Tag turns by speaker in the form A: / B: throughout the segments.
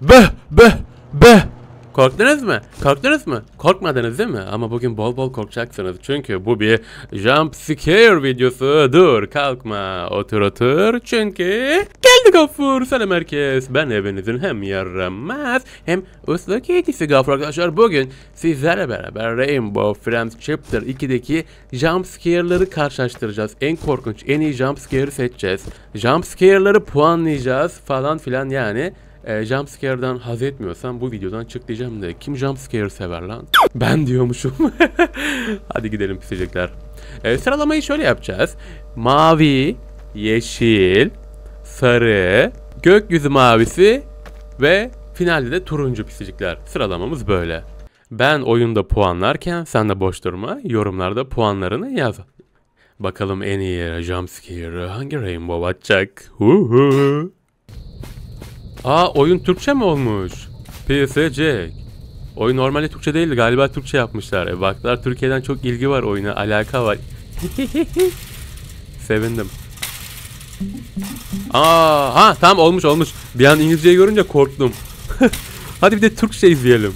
A: Beh beh beh. Korktunuz mu? Korktunuz mu? Korkmadınız değil mi? Ama bugün bol bol korkacaksınız. Çünkü bu bir jump scare videosu. Dur kalkma. Otur otur. Çünkü geldi Gafur. Selam herkes. Ben evinizin hem yaramaz hem uslu kedisi Gafur arkadaşlar. Bugün sizlerle beraber Rainbow Friends Chapter 2'deki jump scare'ları karşılaştıracağız. En korkunç, en iyi jump scare'ı seçeceğiz. Jump scare'ları puanlayacağız falan filan yani. E, jumpscare'dan haz etmiyorsan bu videodan çık diyeceğim de kim jumpscare sever lan? Ben diyormuşum. Hadi gidelim pisicikler. E, sıralamayı şöyle yapacağız. Mavi, yeşil, sarı, gökyüzü mavisi ve finalde de turuncu pisicikler. Sıralamamız böyle. Ben oyunda puanlarken sen de boş durma. Yorumlarda puanlarını yaz. Bakalım en iyi jumpscare hangi Rainbow atacak? Huhu. Aa oyun Türkçe mi olmuş? PSC. Oyun normalde Türkçe değildi galiba Türkçe yapmışlar. E, baktılar Türkiye'den çok ilgi var oyuna alaka var. Sevindim. Aa ha tamam olmuş olmuş. Bir an İngilizceyi görünce korktum. Hadi bir de Türkçe izleyelim.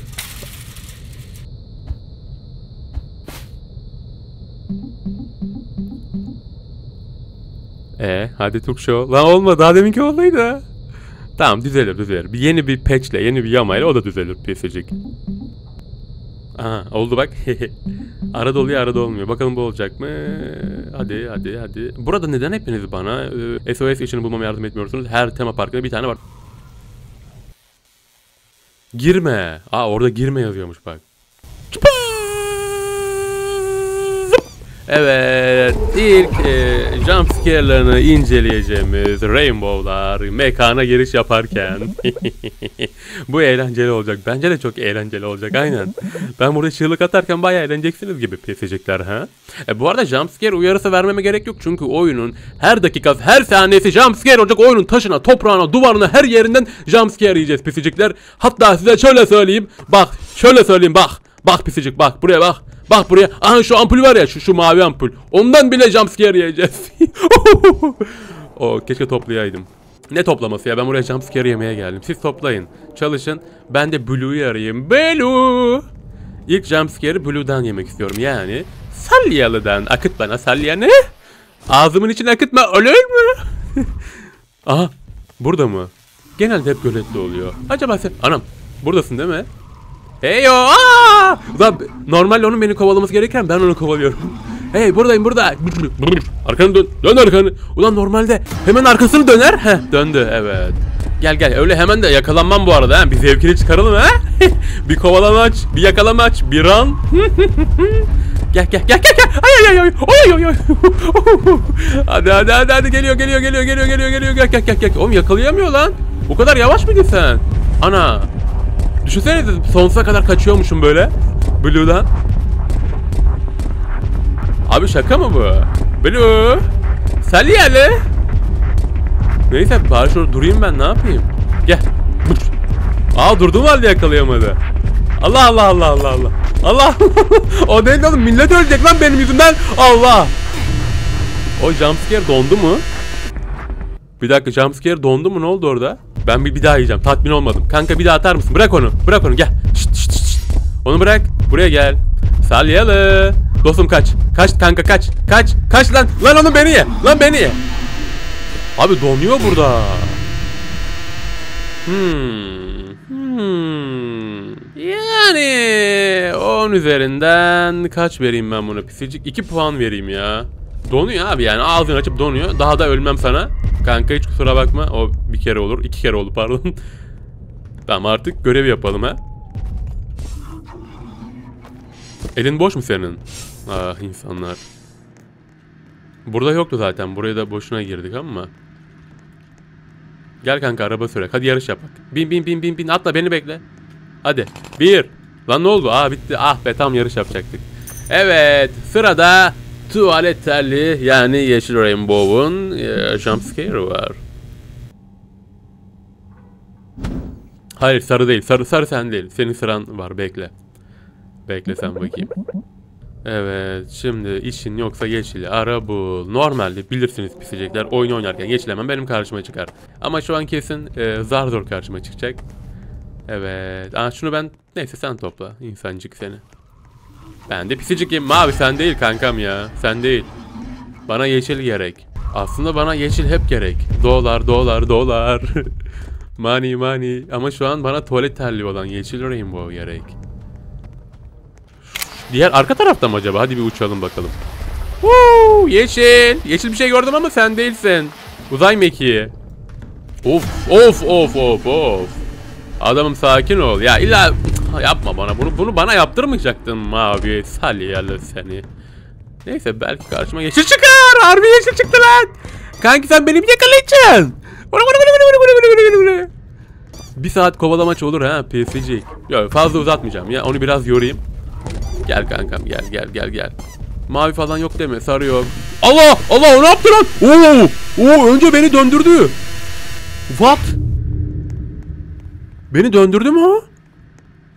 A: E hadi Türkçe ol. Lan olmadı daha deminki olduydu. Tamam düzelir düzelir. Bir yeni bir patchle, yeni bir yamayla o da düzelir PS'cik. Aha oldu bak. arada oluyor arada olmuyor. Bakalım bu olacak mı? Hadi hadi hadi. Burada neden hepiniz bana e, SOS için bulmama yardım etmiyorsunuz? Her tema parkında bir tane var. Girme. Aa orada girme yazıyormuş bak. Evet, ilk e, jump inceleyeceğimiz Rainbow'lar mekana giriş yaparken bu eğlenceli olacak. Bence de çok eğlenceli olacak aynen. Ben burada çığlık atarken bayağı eğleneceksiniz gibi pesecekler ha. E, bu arada jump scare uyarısı vermeme gerek yok çünkü oyunun her dakikası, her saniyesi jump olacak. Oyunun taşına, toprağına, duvarına her yerinden jump scare yiyeceğiz pisicikler. Hatta size şöyle söyleyeyim. Bak, şöyle söyleyeyim bak. Bak pisicik bak buraya bak. Bak buraya. Aha şu ampul var ya şu şu mavi ampul. Ondan bile jumpscare yiyeceğiz. o keşke toplayaydım. Ne toplaması ya ben buraya jumpscare yemeye geldim. Siz toplayın. Çalışın. Ben de Blue'yu arayayım. Blue. İlk jumpscare'ı Blue'dan yemek istiyorum. Yani Salyalı'dan. Akıt bana Salya ne? Ağzımın içine akıtma ölür mü? Aha burada mı? Genelde hep göletli oluyor. Acaba sen... Anam buradasın değil mi? Hey o! Aa! Ulan normalde onun beni kovalaması gereken ben onu kovalıyorum. Hey buradayım burada. Arkanı dön. Dön arkanı. Ulan normalde hemen arkasını döner. Heh döndü evet. Gel gel öyle hemen de yakalanmam bu arada. He. Bir zevkini çıkaralım ha. bir kovalamaç, bir yakalamaç, bir an. gel gel gel gel gel. Ay ay ay ay. Oy oy. hadi hadi hadi hadi geliyor geliyor geliyor geliyor geliyor geliyor gel gel gel gel. Oğlum yakalayamıyor lan. Bu kadar yavaş mıydın sen? Ana. Düşünsene sonsuza kadar kaçıyormuşum böyle. Blue'dan. Abi şaka mı bu? Blue. Salyalı. Neyse bari şurada durayım ben ne yapayım? Gel. Aa durduğum halde yakalayamadı. Allah Allah Allah Allah Allah. Allah O değil oğlum millet ölecek lan benim yüzümden. Allah. O jumpscare dondu mu? Bir dakika jumpscare dondu mu ne oldu orada? Ben bir, bir daha yiyeceğim. Tatmin olmadım. Kanka bir daha atar mısın? Bırak onu. Bırak onu. Gel. Şşt, şşt, şşt. Onu bırak. Buraya gel. Salyalı. Dostum kaç. Kaç kanka kaç. Kaç. Kaç lan. Lan onu beni ye. Lan beni ye. Abi donuyor burada. Hmm. Hmm. Yani 10 üzerinden kaç vereyim ben buna pisicik? 2 puan vereyim ya. Donuyor abi yani ağzını açıp donuyor. Daha da ölmem sana. Kanka hiç kusura bakma. O bir kere olur. iki kere oldu pardon. tamam artık görev yapalım ha. Elin boş mu senin? Ah insanlar. Burada yoktu zaten. Buraya da boşuna girdik ama. Gel kanka araba sürek. Hadi yarış yapak. Bin bin bin bin bin. Atla beni bekle. Hadi. Bir. Lan ne oldu? Aa bitti. Ah be tam yarış yapacaktık. Evet. Sırada tuvalet terli yani yeşil rainbow'un e, var. Hayır sarı değil. Sarı sarı sen değil. Senin sıran var. Bekle. Bekle sen bakayım. Evet şimdi işin yoksa yeşili ara bul. Normalde bilirsiniz pisecekler oyun oynarken yeşil hemen benim karşıma çıkar. Ama şu an kesin e, zar zor karşıma çıkacak. Evet. Aa, şunu ben neyse sen topla insancık seni. Ben de pisicik'im. Mavi sen değil kankam ya. Sen değil. Bana yeşil gerek. Aslında bana yeşil hep gerek. Dolar dolar dolar. money money. Ama şu an bana tuvalet terliği olan yeşil rainbow gerek. Diğer arka tarafta mı acaba? Hadi bir uçalım bakalım. Woo, yeşil. Yeşil bir şey gördüm ama sen değilsin. Uzay mekiği. Of of of of of. Adamım sakin ol. Ya illa Cık, yapma bana bunu. Bunu bana yaptırmayacaktın mavi. Salyalı seni. Neyse belki karşıma yeşil çıkar. Harbi yeşil çıktı lan. Kanki sen beni bir yakalayacaksın. Bir saat kovalamaç olur ha PSG. Yok fazla uzatmayacağım ya onu biraz yorayım. Gel kankam gel gel gel gel. Mavi falan yok deme sarı yok. Allah Allah ne yaptı lan? Oo, oo önce beni döndürdü. What? Beni döndürdü mü o?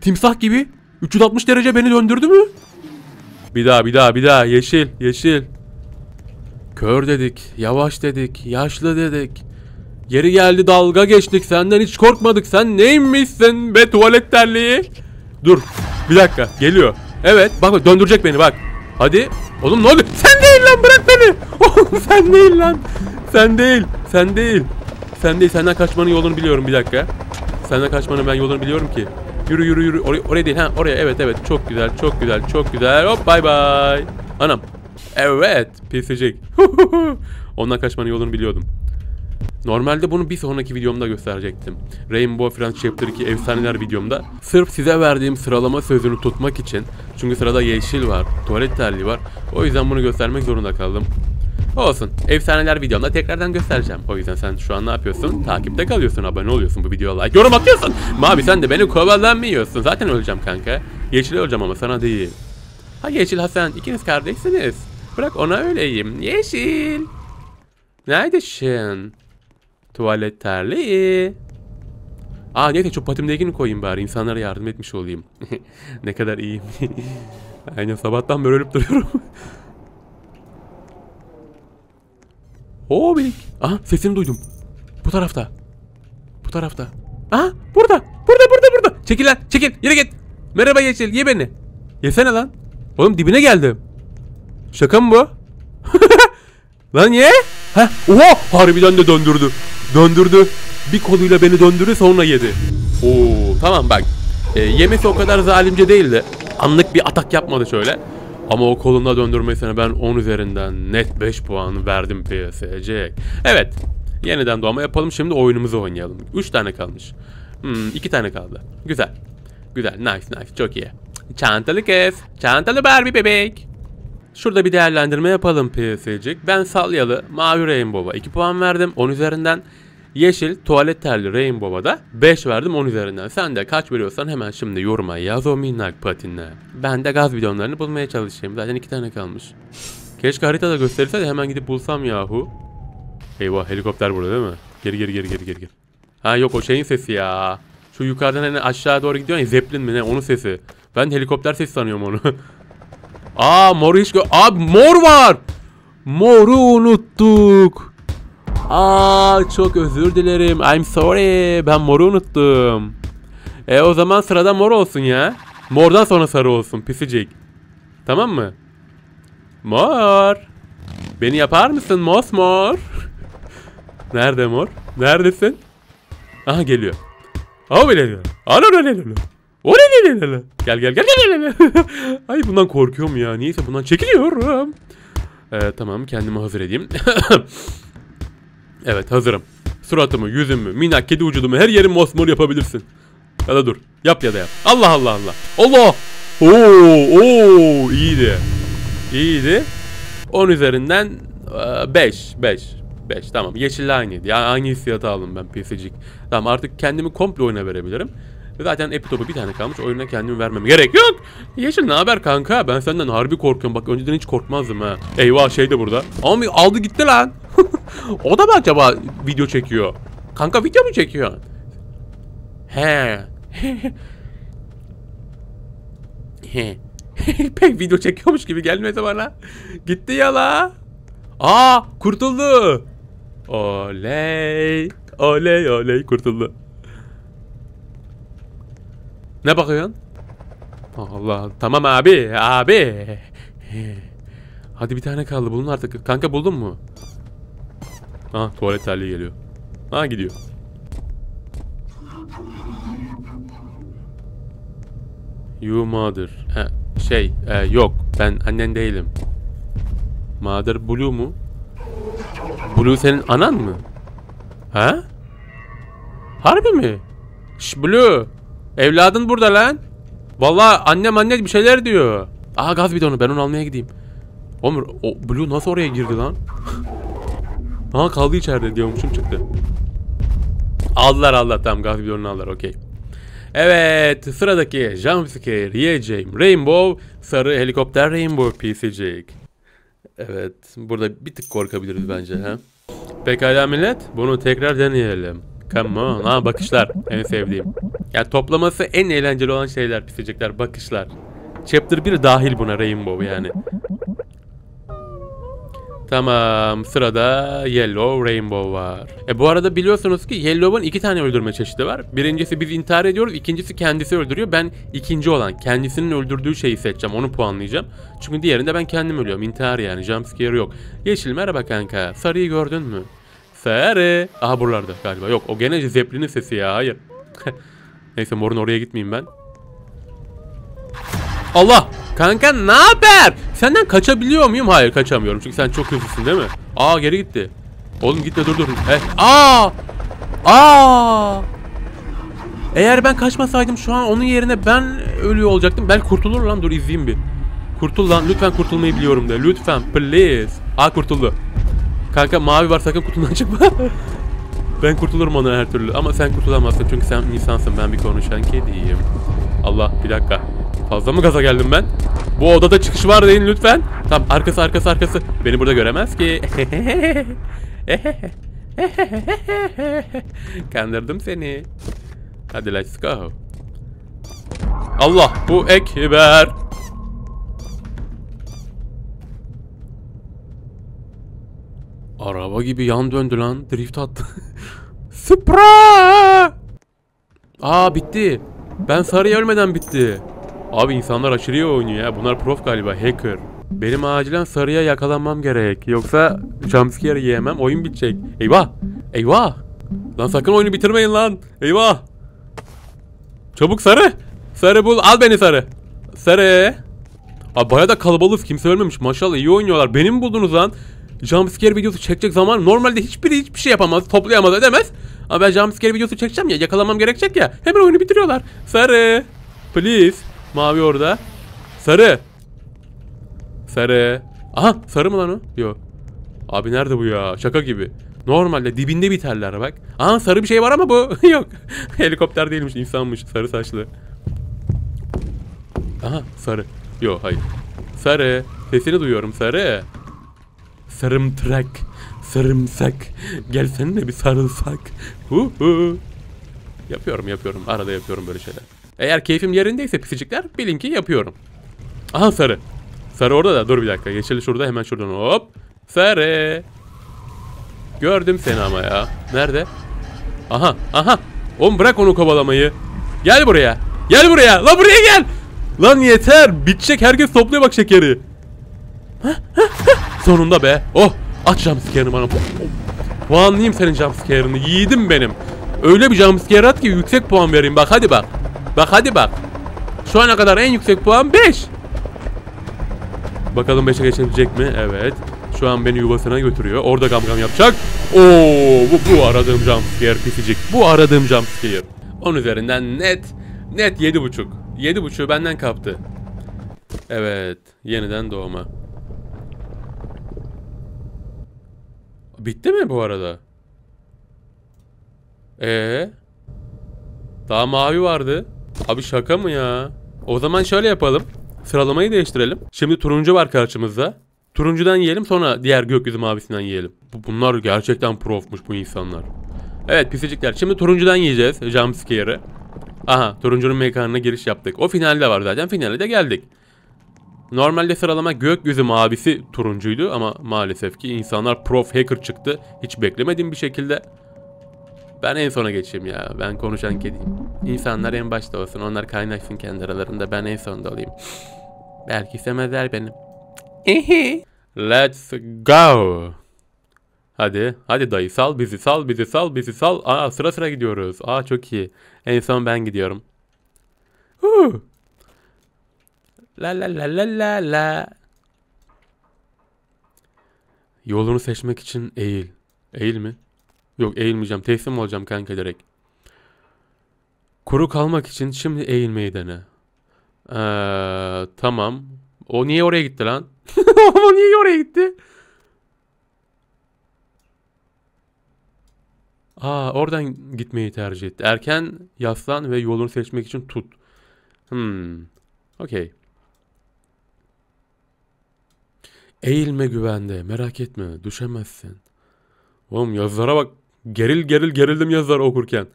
A: Timsah gibi. 360 derece beni döndürdü mü? Bir daha bir daha bir daha yeşil yeşil. Kör dedik, yavaş dedik, yaşlı dedik. Geri geldi dalga geçtik senden hiç korkmadık sen neymişsin be tuvalet terliği. Dur bir dakika geliyor. Evet bak bak döndürecek beni bak. Hadi. Oğlum ne oluyor? Sen değil lan bırak beni. Oğlum sen değil lan. Sen değil. Sen değil. Sen değil. Senden kaçmanın yolunu biliyorum bir dakika. Senden kaçmanın ben yolunu biliyorum ki. Yürü yürü yürü. Oraya, oraya değil. Ha oraya. Evet evet. Çok güzel. Çok güzel. Çok güzel. Hop bay bay. Anam. Evet. Pisecek. Ondan kaçmanın yolunu biliyordum. Normalde bunu bir sonraki videomda gösterecektim. Rainbow Friends Chapter 2 efsaneler videomda. Sırf size verdiğim sıralama sözünü tutmak için. Çünkü sırada yeşil var, tuvalet terliği var. O yüzden bunu göstermek zorunda kaldım. Olsun. Efsaneler videomda tekrardan göstereceğim. O yüzden sen şu an ne yapıyorsun? Takipte kalıyorsun, abone oluyorsun bu videoya like, yorum atıyorsun. Mavi sen de beni kovalanmıyorsun. Zaten öleceğim kanka. Yeşil öleceğim ama sana değil. Ha Yeşil Hasan ikiniz kardeşsiniz. Bırak ona öyleyim. Yeşil. Neredesin? Tuvalet terliği. Aa neyse şu patimdekini koyayım bari insanlara yardım etmiş olayım. ne kadar iyiyim. Aynen sabahtan beri ölüp duruyorum. Oo minik. Aha sesini duydum. Bu tarafta. Bu tarafta. Aha burada. Burada burada burada. Çekil lan çekil yürü git. Merhaba Yeşil ye beni. Yesene lan. Oğlum dibine geldim. Şaka mı bu? Lan ye. Heh. Oha harbiden de döndürdü. Döndürdü. Bir koluyla beni döndürdü sonra yedi. Oo tamam bak. E, yemesi o kadar zalimce değildi. Anlık bir atak yapmadı şöyle. Ama o kolunda döndürmesine ben 10 üzerinden net 5 puan verdim PSG. Evet. Yeniden doğma yapalım. Şimdi oyunumuzu oynayalım. 3 tane kalmış. Hmm, 2 tane kaldı. Güzel. Güzel. Nice nice. Çok iyi. Çantalı kız. Çantalı Barbie bebek. Şurada bir değerlendirme yapalım PSC. Ben Salyalı Mavi Rainbow'a 2 puan verdim 10 üzerinden. Yeşil tuvalet terli Rainbow'a da 5 verdim 10 üzerinden. Sen de kaç veriyorsan hemen şimdi yoruma yaz o minnak patinle. Ben de gaz bidonlarını bulmaya çalışayım. Zaten 2 tane kalmış. Keşke haritada gösterirse de hemen gidip bulsam yahu. Eyvah helikopter burada değil mi? Geri geri geri geri geri. geri. Ha yok o şeyin sesi ya. Şu yukarıdan hani aşağı doğru gidiyor ya Zeppelin mi ne onun sesi. Ben helikopter sesi sanıyorum onu. Aa moru hiç gö... Abi mor var. Moru unuttuk. Aa çok özür dilerim. I'm sorry. Ben moru unuttum. E o zaman sırada mor olsun ya. Mordan sonra sarı olsun pisicik. Tamam mı? Mor. Beni yapar mısın mosmor? Nerede mor? Neredesin? Aha geliyor. Aha geliyor. Gel gel gel gel gel. Ay bundan korkuyorum ya. Niyeyse bundan çekiliyorum. Ee, tamam kendimi hazır edeyim. evet hazırım. Suratımı, yüzümü, minak kedi vücudumu her yerim mosmor yapabilirsin. Ya da dur. Yap ya da yap. Allah Allah Allah. Allah. Oo, oo iyiydi. İyiydi. 10 üzerinden 5 5 5 tamam yeşille aynıydı. Yani aynı hissiyatı aldım ben PSC. Tamam artık kendimi komple oyuna verebilirim. Zaten epitopu bir tane kalmış. Oyuna kendimi vermem gerek yok. Yeşil ne haber kanka? Ben senden harbi korkuyorum. Bak önceden hiç korkmazdım ha. Eyvah şey de burada. Ama aldı gitti lan. o da mı acaba video çekiyor? Kanka video mu çekiyor? He. He. Pek video çekiyormuş gibi gelmedi bana. Gitti ya la. Aa kurtuldu. Oley. Oley oley kurtuldu. Ne bakıyorsun? Allah tamam abi abi. Hadi bir tane kaldı bulun artık. Kanka buldun mu? Ha tuvalet terliği geliyor. Ha gidiyor. You mother. Ha, şey e, yok ben annen değilim. Mother Blue mu? Blue senin anan mı? Ha? Harbi mi? Şş Blue. Evladın burada lan. Vallahi annem anne bir şeyler diyor. Aa gaz bidonu ben onu almaya gideyim. Oğlum o Blue nasıl oraya girdi lan? Aha kaldı içeride diyormuşum çıktı. Aldılar aldılar tamam gaz bidonunu aldılar okey. Evet sıradaki jumpscare yiyeceğim Rainbow sarı helikopter Rainbow PC'cik. Evet burada bir tık korkabiliriz bence ha. Pekala millet bunu tekrar deneyelim. Come on. Ha bakışlar en sevdiğim. Ya toplaması en eğlenceli olan şeyler pisecekler bakışlar. Chapter 1 dahil buna Rainbow yani. Tamam sırada Yellow Rainbow var. E bu arada biliyorsunuz ki Yellow'un iki tane öldürme çeşidi var. Birincisi biz intihar ediyoruz, ikincisi kendisi öldürüyor. Ben ikinci olan kendisinin öldürdüğü şeyi seçeceğim, onu puanlayacağım. Çünkü diğerinde ben kendim ölüyorum, intihar yani, jumpscare yok. Yeşil merhaba kanka, sarıyı gördün mü? Sarı. Aha buralarda galiba. Yok o gene Zeppelin'in sesi ya, hayır. Neyse morun oraya gitmeyeyim ben. Allah! Kanka ne haber? Senden kaçabiliyor muyum? Hayır kaçamıyorum çünkü sen çok hızlısın değil mi? Aa geri gitti. Oğlum gitme dur dur. Evet. Aa! Aa! Eğer ben kaçmasaydım şu an onun yerine ben ölüyor olacaktım. Ben kurtulur lan dur izleyeyim bir. Kurtul lan lütfen kurtulmayı biliyorum de. Lütfen please. Aa kurtuldu. Kanka mavi var sakın kutundan çıkma. ben kurtulurum ona her türlü ama sen kurtulamazsın çünkü sen insansın ben bir konuşan kediyim. Allah bir dakika. Fazla mı gaza geldim ben? Bu odada çıkış var deyin lütfen. Tamam arkası arkası arkası. Beni burada göremez ki. Kandırdım seni. Hadi let's go. Allah bu ekber. Araba gibi yan döndü lan. Drift attı. Supra! Aa bitti. Ben sarıya ölmeden bitti. Abi insanlar aşırı iyi oynuyor ya. Bunlar prof galiba. Hacker. Benim acilen sarıya yakalanmam gerek. Yoksa jumpscare yiyemem. Oyun bitecek. Eyvah. Eyvah. Lan sakın oyunu bitirmeyin lan. Eyvah. Çabuk sarı. Sarı bul. Al beni sarı. Sarı. Abi baya da kalabalık. Kimse ölmemiş. Maşallah iyi oynuyorlar. Beni mi buldunuz lan? Jumpscare videosu çekecek zaman normalde hiçbiri hiçbir şey yapamaz. Toplayamaz edemez. Ama ben jumpscare videosu çekeceğim ya. Yakalamam gerekecek ya. Hemen oyunu bitiriyorlar. Sarı. Please. Mavi orada. Sarı. Sarı. Aha sarı mı lan o? Yok. Abi nerede bu ya? Şaka gibi. Normalde dibinde biterler bak. Aha sarı bir şey var ama bu yok. Helikopter değilmiş insanmış sarı saçlı. Aha sarı. Yok hayır. Sarı. Sesini duyuyorum sarı. Sarımtırak. Sarımsak. Gelsene de bir sarılsak. Hu hu. Yapıyorum yapıyorum. Arada yapıyorum böyle şeyler. Eğer keyfim yerindeyse pisicikler bilin ki yapıyorum. Aha sarı. Sarı orada da dur bir dakika. Yeşil şurada hemen şuradan hop. Sarı. Gördüm seni ama ya. Nerede? Aha aha. Oğlum bırak onu kovalamayı. Gel buraya. Gel buraya. La buraya gel. Lan yeter. Bitecek herkes topluyor bak şekeri. Sonunda be. Oh. Aç jumpscare'ını bana. Puanlayayım senin jumpscare'ını. Yiğidim benim. Öyle bir jumpscare at ki yüksek puan vereyim. Bak hadi bak. Bak hadi bak. Şu ana kadar en yüksek puan 5. Bakalım 5'e geçebilecek mi? Evet. Şu an beni yuvasına götürüyor. Orada gam gam yapacak. Oo, bu, bu aradığım jumpscare pisicik. Bu aradığım jumpscare. 10 üzerinden net net 7.5. 7.5'u benden kaptı. Evet. Yeniden doğma. Bitti mi bu arada? Ee? Daha mavi vardı. Abi şaka mı ya? O zaman şöyle yapalım. Sıralamayı değiştirelim. Şimdi turuncu var karşımızda. Turuncudan yiyelim sonra diğer gökyüzü mavisinden yiyelim. Bu, bunlar gerçekten profmuş bu insanlar. Evet pisicikler. Şimdi turuncudan yiyeceğiz geldik. Normalde sıralama gökyüzü mavisi turuncuydu ama maalesef ki insanlar prof hacker çıktı. Hiç beklemediğim bir şekilde. Ben en sona geçeyim ya. Ben konuşan kediyim. İnsanlar en başta olsun. Onlar kaynaşsın kendi aralarında. Ben en sonda olayım. Belki istemezler beni. Let's go. Hadi. Hadi dayı sal bizi sal bizi sal bizi sal. Aa sıra sıra gidiyoruz. Aa çok iyi. En son ben gidiyorum. Huu. La la la la la la. Yolunu seçmek için eğil. Eğil mi? Yok eğilmeyeceğim. Teslim olacağım kanka direkt. Kuru kalmak için şimdi eğilmeyi dene. Ee, tamam. O niye oraya gitti lan? o niye oraya gitti? Aa oradan gitmeyi tercih etti. Erken yaslan ve yolunu seçmek için tut. Hmm. Okey. Eğilme güvende. Merak etme. Düşemezsin. Oğlum yazılara bak. Geril geril gerildim yazıları okurken.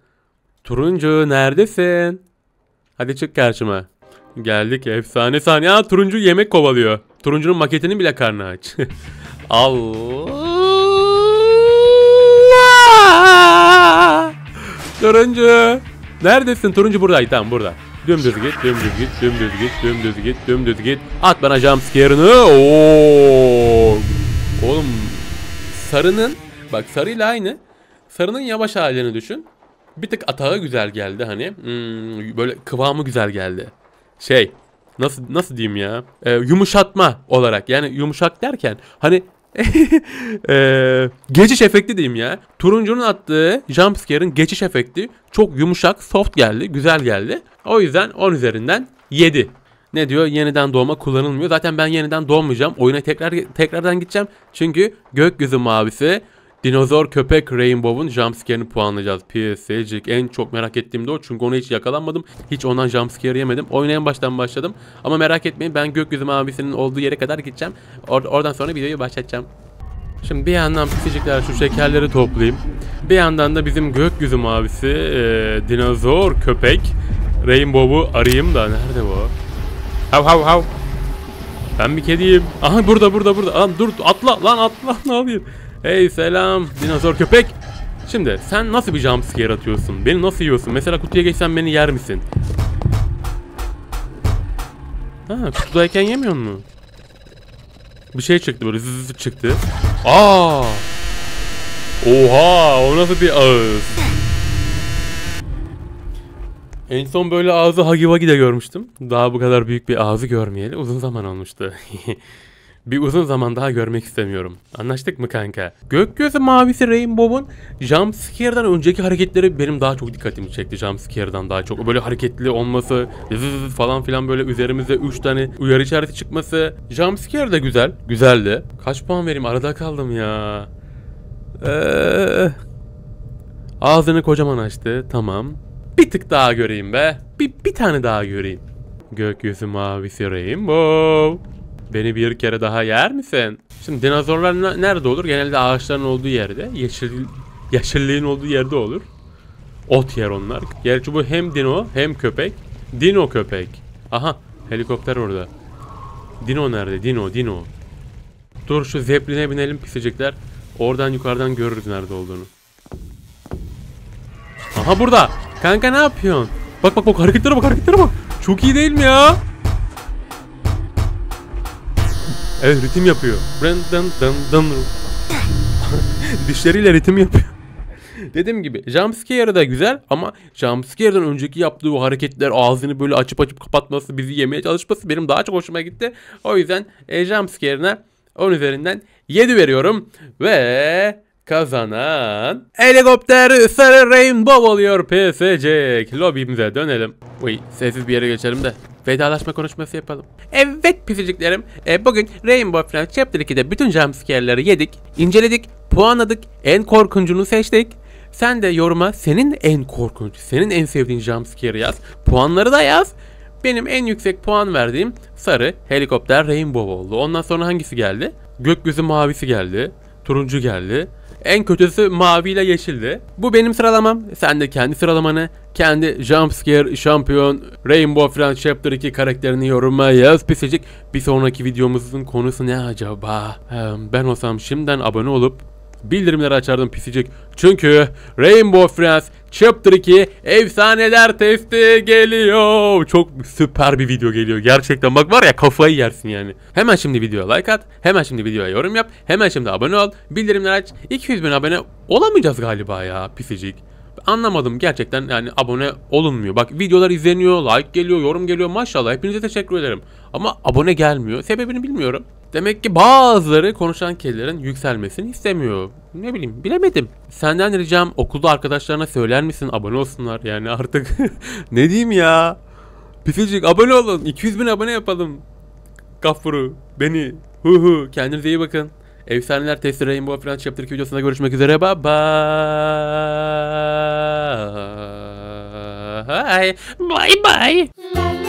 A: Turuncu neredesin? Hadi çık karşıma. Geldik efsane saniye. Aa, turuncu yemek kovalıyor. Turuncunun maketini bile karnı aç. Allah! Turuncu. Neredesin? Turuncu buradaydı. Tamam burada. Dümdüz git, dümdüz git, dümdüz git, dümdüz git, dümdüz git. At bana jumpscare'ını. Oo! Oğlum sarının bak sarıyla aynı. Sarının yavaş halini düşün. Bir tık atağı güzel geldi hani. Hmm, böyle kıvamı güzel geldi. Şey nasıl nasıl diyeyim ya? Ee, yumuşatma olarak. Yani yumuşak derken hani ee, geçiş efekti diyeyim ya. Turuncunun attığı jumpscare'ın geçiş efekti çok yumuşak, soft geldi, güzel geldi. O yüzden 10 üzerinden 7. Ne diyor? Yeniden doğma kullanılmıyor. Zaten ben yeniden doğmayacağım. Oyuna tekrar tekrardan gideceğim. Çünkü gökyüzü mavisi Dinozor köpek Rainbow'un jumpscare'ını puanlayacağız. PS'cik. En çok merak ettiğim de o. Çünkü onu hiç yakalanmadım. Hiç ondan jumpscare yemedim. Oyuna en baştan başladım. Ama merak etmeyin ben gökyüzü mavisinin olduğu yere kadar gideceğim. Or oradan sonra videoyu başlatacağım. Şimdi bir yandan pisicikler şu şekerleri toplayayım. Bir yandan da bizim gökyüzü mavisi e, dinozor köpek Rainbow'u arayayım da nerede bu? Hav hav hav. Ben bir kediyim. Aha burada burada burada. Lan dur atla lan atla ne yapıyorsun? Hey selam dinozor köpek. Şimdi sen nasıl bir jumpscare atıyorsun? Beni nasıl yiyorsun? Mesela kutuya geçsen beni yer misin? Ha kutudayken yemiyor mu? Bir şey çıktı böyle zız çıktı. Aa! Oha! O nasıl bir ağız? En son böyle ağzı Hagi Wagi'de görmüştüm. Daha bu kadar büyük bir ağzı görmeyeli uzun zaman olmuştu. bir uzun zaman daha görmek istemiyorum. Anlaştık mı kanka? Gökyüzü mavisi Rainbow'un jumpscare'dan önceki hareketleri benim daha çok dikkatimi çekti jumpscare'dan daha çok. Böyle hareketli olması, zız falan filan böyle üzerimize 3 tane uyarı işareti çıkması. Jumpscare de güzel. Güzeldi. Kaç puan vereyim? Arada kaldım ya. Ee, ağzını kocaman açtı. Tamam. Bir tık daha göreyim be. Bir, bir tane daha göreyim. Gökyüzü mavisi Rainbow. Beni bir kere daha yer misin? Şimdi dinozorlar nerede olur? Genelde ağaçların olduğu yerde. Yeşil, yeşilliğin olduğu yerde olur. Ot yer onlar. Gerçi bu hem dino hem köpek. Dino köpek. Aha helikopter orada. Dino nerede? Dino, Dino. Dur şu zepline binelim pisicikler. Oradan yukarıdan görürüz nerede olduğunu. Aha burada. Kanka ne yapıyorsun? Bak bak bak hareketlere bak hareketlere bak. Çok iyi değil mi ya? Evet ritim yapıyor. Dın dın dın dın. Dişleriyle ritim yapıyor. Dediğim gibi jumpscare da güzel ama jumpscare'dan önceki yaptığı o hareketler ağzını böyle açıp açıp kapatması bizi yemeye çalışması benim daha çok hoşuma gitti. O yüzden e, jumpscare'ına 10 üzerinden 7 veriyorum ve kazanan helikopter sarı rainbow oluyor PSC. Lobimize dönelim. Uy sessiz bir yere geçelim de vedalaşma konuşması yapalım. Evet pisiciklerim. E, bugün Rainbow Friends Chapter 2'de bütün jumpscare'ları yedik, inceledik, puanladık, en korkuncunu seçtik. Sen de yoruma senin en korkunç, senin en sevdiğin jumpscare'ı yaz. Puanları da yaz. Benim en yüksek puan verdiğim sarı helikopter Rainbow oldu. Ondan sonra hangisi geldi? Gökyüzü mavisi geldi. Turuncu geldi. En kötüsü mavi ile yeşildi. Bu benim sıralamam. Sen de kendi sıralamanı, kendi Jumpscare Şampiyon Rainbow Friends Chapter 2 karakterini yoruma yaz pisicik. Bir sonraki videomuzun konusu ne acaba? Ben olsam şimdiden abone olup bildirimleri açardım pisicik. Çünkü Rainbow Friends Chapter 2 efsaneler testi geliyor. Çok süper bir video geliyor. Gerçekten bak var ya kafayı yersin yani. Hemen şimdi videoya like at. Hemen şimdi videoya yorum yap. Hemen şimdi abone ol. Bildirimleri aç. 200 bin abone olamayacağız galiba ya pisicik. Anlamadım gerçekten yani abone olunmuyor. Bak videolar izleniyor, like geliyor, yorum geliyor maşallah hepinize teşekkür ederim. Ama abone gelmiyor. Sebebini bilmiyorum. Demek ki bazıları konuşan kedilerin yükselmesini istemiyor. Ne bileyim bilemedim. Senden ricam okulda arkadaşlarına söyler misin abone olsunlar yani artık. ne diyeyim ya. Pisicik abone olun. 200 bin abone yapalım. Gafuru, beni, hu hu. Kendinize iyi bakın. Efsaneler Testi Rainbow Friends Chapter 2 videosunda görüşmek üzere. Bye bye. Bye bye.